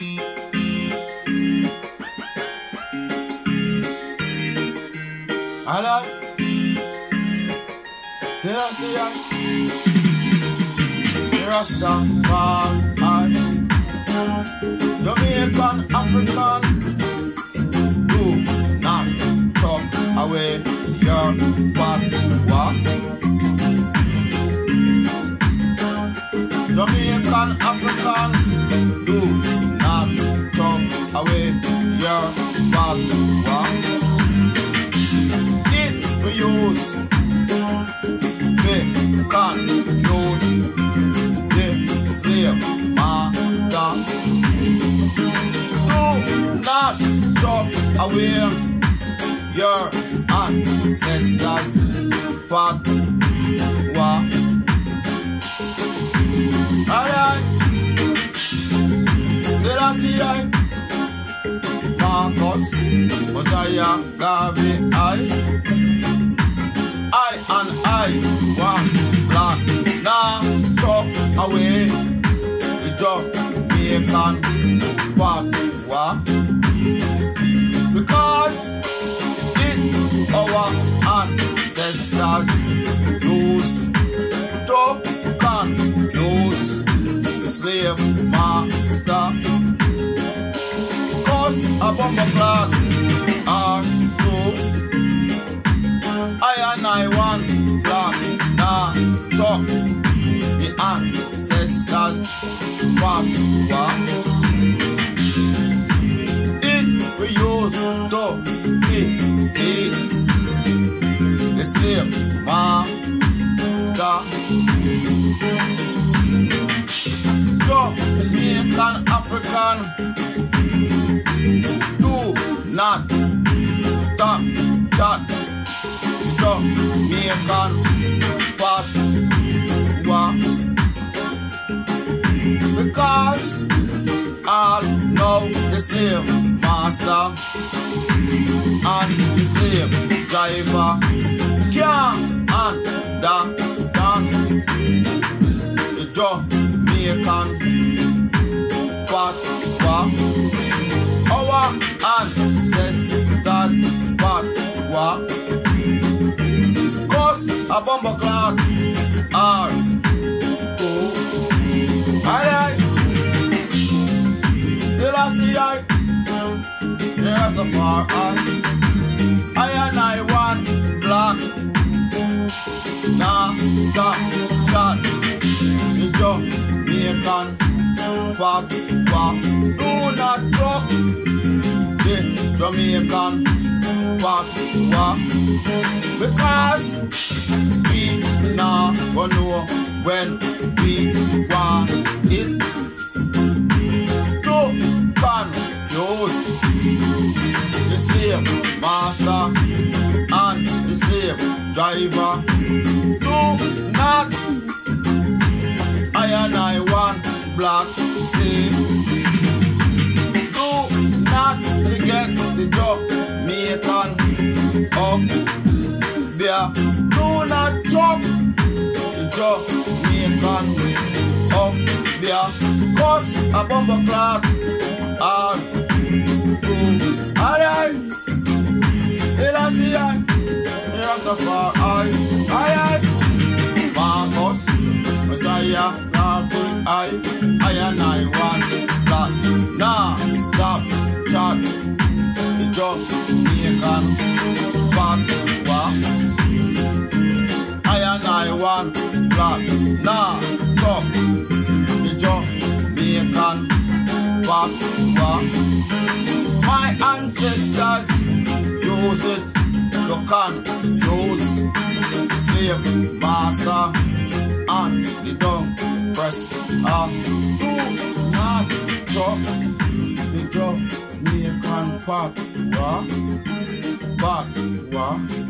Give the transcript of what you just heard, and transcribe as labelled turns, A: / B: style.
A: Hello? See ya, see ya. Rastafari. Jamaican, African. Do not talk away your what? Jamaican, away your ancestors. What? What? Alright. I see? Marcus, Mosiah, Garvey, I. I and I want black. Now talk away. The Jamaican slave master. Cause a bomber clock are two. I and I want black nah talk the ancestors what it we use to defeat the slave master Jamaican African. Do not stop chat. Jamaican part wa because all know the slave master and the slave driver can't understand. The Jamaican ancestors part wa Cause a bomber clock are two. Aye aye. I see I. There's a far. I and I want black. Nah, stop, chat. The Jamaican pop, pop. Do not talk. The Jamaican pop. Because we now gonna know when we want it to confuse the slave master and the slave driver. Do not I and I want black slave. Up there. Cause a bomber clock are two. Alright. Here I see I. Here's a far eye. Alright. Marcus, Mosiah, Garfield, I. I and I want black. Nah, stop, chat. The job Jamaican back. I and I want black. Nah, The Jamaican back. My ancestors use it to confuse slave master and the dung press. Ah, do not talk the Jamaican back. Wa, back. Wa.